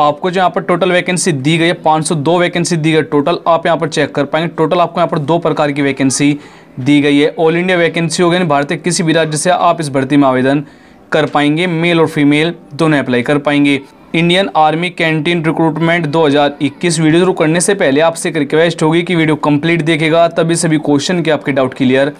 आपको जो यहाँ पर टोटल वैकेंसी दी गई है 502 वैकेंसी दी गई टोटल आप यहाँ पर चेक कर पाएँगे। टोटल आपको यहाँ पर दो प्रकार की वैकेंसी दी गई है। ऑल इंडिया वैकेंसी हो गई भारतीय किसी भी राज्य से आप इस भर्ती में आवेदन कर पाएँगे। मेल और फीमेल दोनों अप्लाई कर पाएँगे। Indian army canteen recruitment 2021 video शुरू करने से पहले आपसे एक रिक्वेस्ट होगी कि वीडियो कंप्लीट देखेगा, तभी सभी क्वेश्चन के आपके डाउट क्लियर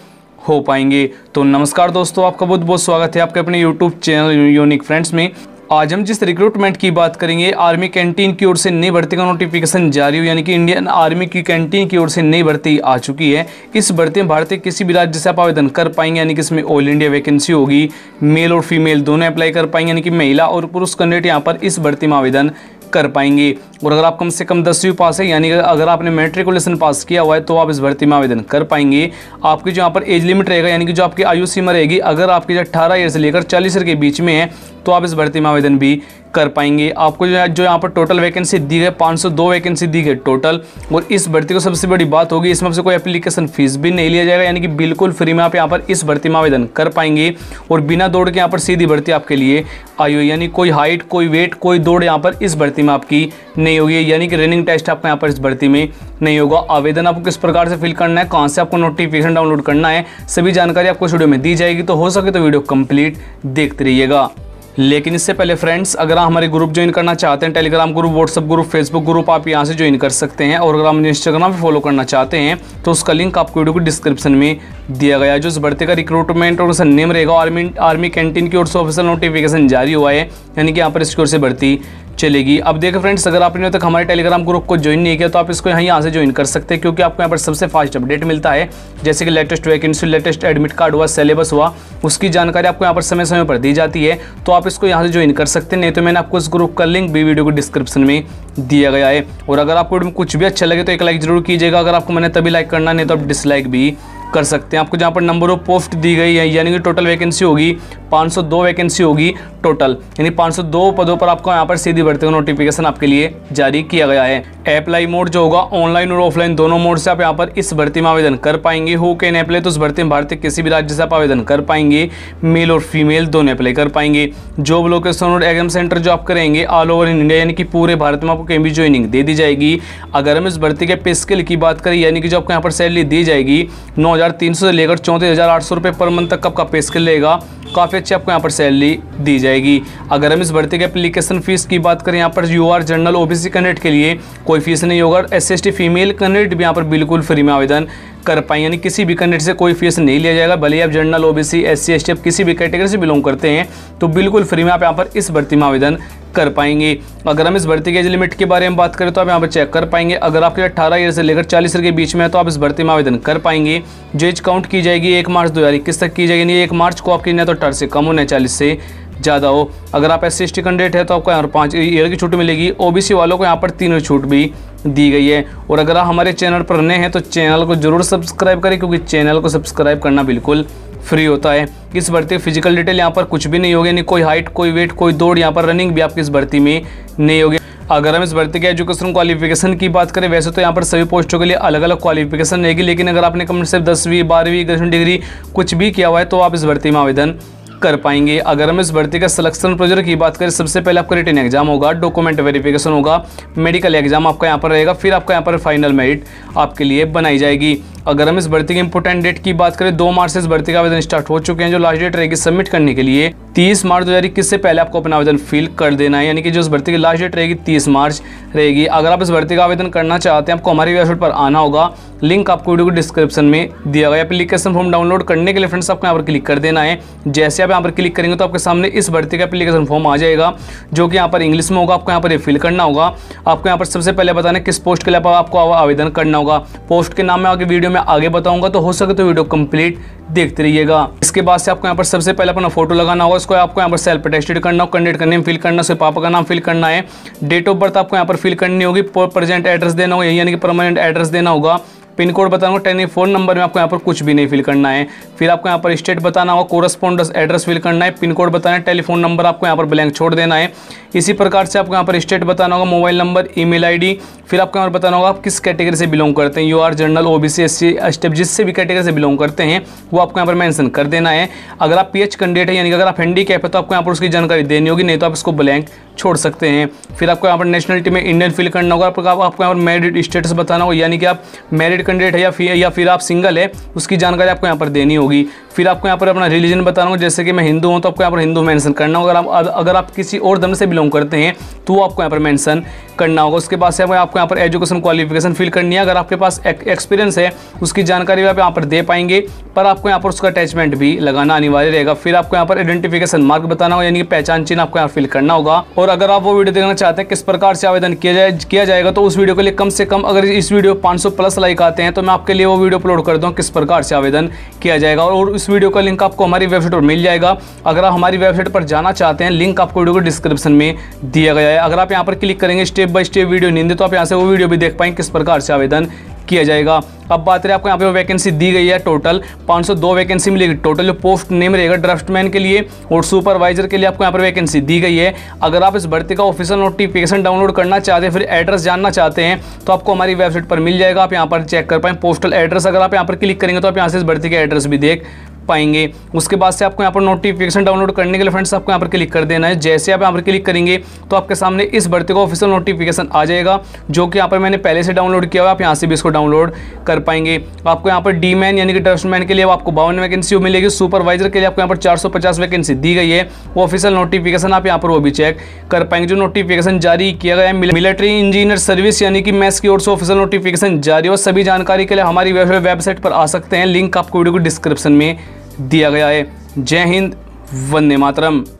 हो पाएँगे। तो नमस्कार दोस्तों, आपका बहुत बहुत स्वागत है आपके अपने यूट्यूब चैनल यूनिक फ्रेंड्स में। आज हम जिस रिक्रूटमेंट की बात करेंगे आर्मी कैंटीन की ओर से नई भर्ती का नोटिफिकेशन जारी हुई यानी कि इंडियन आर्मी की कैंटीन की ओर से नई भर्ती आ चुकी है। इस भर्ती में भारतीय किसी भी राज्य से आप आवेदन कर पाएँगे, यानी कि इसमें ऑल इंडिया वैकेंसी होगी मेल और फीमेल दोनों अप्लाई कर पाएँगे, यानी कि महिला और पुरुष कैंडिडेट यहाँ पर इस भर्ती में आवेदन कर पाएँगे। और अगर आप कम से कम दसवीं पास है, यानी अगर आपने मेट्रिकुलेशन पास किया हुआ है तो आप इस भर्ती में आवेदन कर पाएँगे। आपकी जो यहाँ पर एज लिमिट रहेगा, यानी कि जो आपकी आयु सीमा रहेगी, अगर आपकी जो अट्ठारह ईयर से लेकर चालीस ईयर के बीच में है तो आप इस भर्ती में आवेदन भी कर पाएँगे। आपको जो है, जो यहाँ पर टोटल वैकेंसी दी गई 502 वैकेंसी दी गई टोटल और इस भर्ती को सबसे बड़ी बात होगी, इसमें आपसे कोई एप्लीकेशन फ़ीस भी नहीं लिया जाएगा, यानी कि बिल्कुल फ्री में आप यहाँ पर इस भर्ती में आवेदन कर पाएँगे। और बिना दौड़ के यहाँ पर सीधी भर्ती आपके लिए आई हुई यानी कोई हाइट कोई वेट कोई दौड़ यहाँ पर इस भर्ती में आपकी नहीं होगी, यानी कि रनिंग टेस्ट आपका यहाँ पर इस भर्ती में नहीं होगा। आवेदन आपको किस प्रकार से फिल करना है, कहाँ से आपको नोटिफिकेशन डाउनलोड करना है, सभी जानकारी आपको वीडियो में दी जाएगी। तो हो सके तो वीडियो कंप्लीट देखते रहिएगा। लेकिन इससे पहले फ्रेंड्स अगर आप हमारे ग्रुप ज्वाइन करना चाहते हैं Telegram group WhatsApp group Facebook group आप यहाँ से ज्वाइन कर सकते हैं। और अगर आप इंस्टाग्राम पर फॉलो करना चाहते हैं तो उसका लिंक आपको वीडियो को डिस्क्रिप्शन में दिया गया है। जो इस बढ़ते का रिक्रूटमेंट और उसका नेम रहेगा आर्मी आर्मी कैंटीन की ओर से ऑफिसल नोटिफिकेशन जारी हुआ है, यानी कि यहाँ पर इसकी ओर से भर्ती चलेगी। अब देखो फ्रेंड्स, अगर आपने अभी तक हमारे टेलीग्राम ग्रुप को ज्वाइन नहीं किया तो आप इसको यहाँ यहाँ से ज्वाइन कर सकते हैं, क्योंकि आपको यहाँ पर सबसे फास्ट अपडेट मिलता है। जैसे कि latest vacancy latest admit card हुआ सिलेबस हुआ, उसकी जानकारी आपको यहाँ पर समय समय पर दी जाती है तो आप इसको यहाँ से ज्वाइन कर सकते हैं। नहीं तो मैंने आपको इस ग्रुप का लिंक भी वीडियो को डिस्क्रिप्शन में दिया गया है। और अगर आपको कुछ भी अच्छा लगे तो एक लाइक ज़रूर कीजिएगा। अगर आपको मैंने तभी लाइक करना नहीं तो आप डिसलाइक भी कर सकते हैं। आपको जहाँ पर नंबर ऑफ़ पोस्ट दी गई है, यानी कि टोटल वैकेंसी होगी 502 वैकेंसी होगी टोटल यानी 502 पदों पर आपको यहाँ पर सीधी भर्ती का नोटिफिकेशन आपके लिए जारी किया गया है। अप्लाई मोड जो होगा ऑनलाइन और ऑफलाइन दोनों मोड से आप यहाँ पर इस भर्ती में आवेदन कर पाएँगे। हो कैन अप्लाई तो उस भर्ती में भारतीय किसी भी राज्य से आप आवेदन कर पाएँगे। मेल और फीमेल दोनों अप्लाई कर पाएँगे। जॉब लोकेशन और एग्ज़ाम सेंटर जो आप करेंगे ऑल ओवर इंडिया यानी कि पूरे भारत में आपको कहीं भी ज्वाइनिंग दे दी जाएगी। अगर हम इस भर्ती के पे स्किल की बात करें, यानी कि जो आपको यहाँ पर सैलरी दी जाएगी, नौ हज़ार तीन सौ से लेकर चौंतीस हज़ार पर मंथ तक आपका पे स्किल रहेगा। काफ़ी अच्छी आपको यहाँ पर सैलरी दी जाएगी। अगर हम इस भर्ती के एप्लीकेशन फ़ीस की बात करें, यहाँ पर U R general OBC candidate के लिए कोई फ़ीस नहीं होगा एस एस फीमेल कैंडिडेट भी यहाँ पर बिल्कुल फ्री में आवेदन कर पाएँगे। यानी किसी भी कैंडिडेट से कोई फ़ीस नहीं लिया जाएगा। भले ही आप general OBC B C S T किसी भी कैटेगरी से बिलोंग करते हैं तो बिल्कुल फ्री में आप यहाँ पर इस भर्ती में आवेदन कर पाएँगे। अगर हम इस भर्ती के एज लिमिट के बारे में बात करें तो आप यहाँ पर चेक कर पाएँगे। अगर आपके अट्ठारह ईयर से लेकर चालीस ईयर के बीच में है तो आप इस भर्ती में आवेदन कर पाएँगे। जो एज काउंट की जाएगी एक मार्च दो हज़ार इक्कीस तक की जाएगी एक मार्च को आपकी तो अठारह से कम होना चालीस से ज़्यादा हो। अगर आप एस सी कैंडिडेट है तो आपको यहाँ पर पाँच ईयर की छूट मिलेगी। ओबीसी वालों को यहाँ पर तीनों छूट भी दी गई है। और अगर आप हमारे चैनल पर नए हैं तो चैनल को ज़रूर सब्सक्राइब करें, क्योंकि चैनल को सब्सक्राइब करना बिल्कुल फ्री होता है। इस भर्ती फ़िज़िकल डिटेल यहाँ पर कुछ भी नहीं होगी यानी कोई हाइट कोई वेट कोई दौड़, यहाँ पर रनिंग भी आपकी इस भर्ती में नहीं होगी। अगर हम इस भर्ती के एजुकेशन क्वालिफिकेशन की बात करें, वैसे तो यहाँ पर सभी पोस्टों के लिए अलग अलग क्वालिफिकेशन रहेगी, लेकिन अगर आपने कम से दसवीं, बारहवीं, ग्रेजुएशन डिग्री कुछ भी किया हुआ है तो आप इस भर्ती में आवेदन कर पाएँगे। अगर हम इस भर्ती का सिलेक्शन प्रोजेक्ट की बात करें, सबसे पहले आपका रिटर्न एग्ज़ाम होगा डॉक्यूमेंट वेरिफिकेशन होगा मेडिकल एग्ज़ाम आपका यहाँ पर रहेगा, फिर आपका यहाँ पर फाइनल मेरिट आपके लिए बनाई जाएगी। अगर हम इस भर्ती के इंपोर्टेंट डेट की बात करें, दो मार्च से इस भर्ती का आवेदन स्टार्ट हो चुके हैं, जो लास्ट डेट रहेगी सबमिट करने के लिए, तीस मार्च दो हज़ार इक्कीस से पहले आपको अपना आवेदन फिल कर देना है। यानी कि जो इस भर्ती की लास्ट डेट रहेगी, तीस मार्च रहेगी। अगर आप इस भर्ती का आवेदन करना चाहते हैं, आपको हमारी वेबसाइट पर आना होगा। लिंक आपको वीडियो को डिस्क्रिप्शन में दिया गया एप्लीकेशन फॉर्म डाउनलोड करने के लिए फ्रेंड्स आपको यहाँ पर क्लिक कर देना है। जैसे आप यहाँ पर क्लिक करेंगे तो आपके सामने इस भर्ती का एप्लीकेशन फॉर्म आ जाएगा, जो कि यहाँ पर इंग्लिश में होगा। आपको यहाँ पर फिल करना होगा। आपको यहाँ पर सबसे पहले बताना किस पोस्ट के लिए आपको आवेदन करना होगा। पोस्ट के नाम में आगे वीडियो में आगे बताऊँगा तो हो सके तो वीडियो कंप्लीट देखते रहिएगा। इसके बाद से आपको यहाँ पर सबसे पहले अपना फ़ोटो लगाना होगा उसको आपको यहाँ पर सेल्फ अटेस्टेड करना होगा कैंडिडेट का नेम फिल करना, उसके पापा का नाम फिल करना है डेट ऑफ़ बर्थ आपको यहाँ पर फिल करनी होगी प्रेजेंट एड्रेस देना होगा, यानी कि परमानेंट एड्रेस देना होगा। पिन कोड बताऊँगा टेन फ़ोन नंबर में आपको यहाँ पर कुछ भी नहीं फिल करना है। फिर आपको यहाँ पर स्टेट बताना होगा कोरस्पॉन्डेंस एड्रेस फिल करना है पिन कोड बताना है टेलीफोन नंबर आपको यहाँ पर ब्लैंक छोड़ देना है। इसी प्रकार से आपको यहाँ पर स्टेट बताना होगा मोबाइल नंबर ईमेल आईडी फिर आपको यहाँ पर बताना होगा आप किस कैटेगरी से बिलोंग करते हैं। U R general O B C S C जिससे भी कैटेगरी से बिलोंग करते हैं, वो आपको यहाँ पर मैंसन कर देना है। अगर आप पी एच कैंडिडेट है, यानी कि अगर आप हैंडी कैप है तो आपको यहाँ पर उसकी जानकारी देनी होगी, नहीं तो आप इसको ब्लैंक छोड़ सकते हैं फिर आपको यहाँ पर नेशनलिटी में इंडियन फिल करना होगा आपको आपको यहाँ पर मेरिट स्टेटस बताना होगा यानी कि आप मेरिट कैंडिडेट है या फिर या फिर आप सिंगल है उसकी जानकारी आपको यहाँ पर देनी होगी फिर आपको यहाँ पर अपना रिलीजन बताना होगा जैसे कि मैं हिंदू हूँ तो आपको यहाँ पर हिंदू मैंसन करना होगा अगर आप अगर आप किसी और धर्म से बिलोंग करते हैं तो आपको यहाँ पर मैंसन करना होगा उसके बाद से आपको यहाँ पर एजुकेशन क्वालिफिकेशन फिल करनी है अगर आपके पास एक्सपीरियंस है उसकी जानकारी भी आप यहाँ पर दे पाएँगे पर आपको यहाँ पर उसका अटैचमेंट भी लगाना अनिवार्य रहेगा फिर आपको यहाँ पर आइडेंटिफिकेशन मार्क बताना होगा यानी कि पहचान चिन्ह आपको यहाँ फिल करना होगा और अगर आप वो वीडियो देखना चाहते हैं, किस प्रकार से आवेदन किया जाए, किया जाएगा तो उस वीडियो के लिए कम से कम अगर इस वीडियो 500 प्लस लाइक आते हैं तो मैं आपके लिए वो वीडियो अपलोड कर दूँ, किस प्रकार से आवेदन किया जाएगा। और उस वीडियो का लिंक आपको हमारी वेबसाइट पर मिल जाएगा। अगर आप हमारी वेबसाइट पर जाना चाहते हैं, लिंक आपको वीडियो को डिस्क्रिप्शन में दिया गया है। अगर आप यहाँ पर क्लिक करेंगे, स्टेप बाय स्टेप वीडियो नहीं तो आप यहाँ से वो वीडियो भी देख पाएँगे, किस प्रकार से आवेदन किया जाएगा। अब बात करें, आपको यहाँ पे वैकेंसी दी गई है टोटल 502 वैकेंसी मिलेगी। टोटल जो पोस्ट नेम रहेगा ड्राफ्टमैन के लिए और सुपरवाइजर के लिए आपको यहाँ पर वैकेंसी दी गई है। अगर आप इस भर्ती का ऑफिशियल नोटिफिकेशन डाउनलोड करना चाहते हैं, फिर एड्रेस जानना चाहते हैं तो आपको हमारी वेबसाइट पर मिल जाएगा। आप यहाँ पर चेक कर पाएँ। पोस्टल एड्रेस अगर आप यहाँ पर क्लिक करेंगे तो आप यहाँ से इस भर्ती का एड्रेस भी देख पाएँगे। उसके बाद से आपको यहाँ पर नोटिफिकेशन डाउनलोड करने के लिए फ्रेंड्स आपको यहाँ पर क्लिक कर देना है। जैसे आप यहाँ पर क्लिक करेंगे तो आपके सामने इस भर्ती का ऑफिशियल नोटिफिकेशन आ जाएगा, जो कि यहाँ पर मैंने पहले से डाउनलोड किया हुआ आप यहाँ से भी इसको डाउनलोड कर पाएँगे। आपको यहाँ पर डी मैन यानी कि ड्रफ्टमैन के लिए आपको बावन वैकेंसी मिलेगी। सुपरवाइजर के लिए आपको यहाँ पर चार सौ पचास वैकेंसी दी गई है। वो ऑफिशियल नोटिफिकेशन आप यहाँ पर वो भी चेक कर पाएँगे। जो नोटिफिकेशन जारी किया गया है मिलिट्री इंजीनियर सर्विस यानी कि मैस की ओर से ऑफिशियल नोटिफिकेशन जारी और सभी जानकारी के लिए हमारी वेबसाइट पर आ सकते हैं। लिंक आपको वीडियो को डिस्क्रिप्शन में दिया गया है। जय हिंद वंदे मातरम।